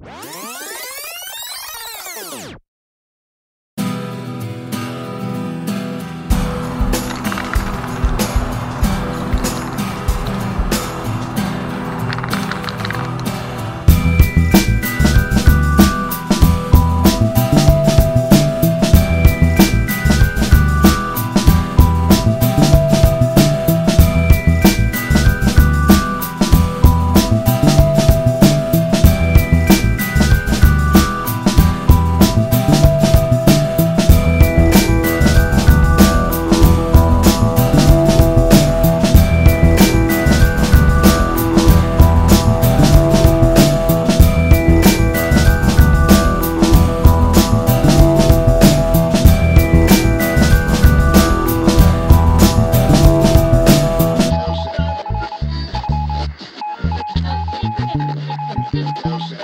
you House.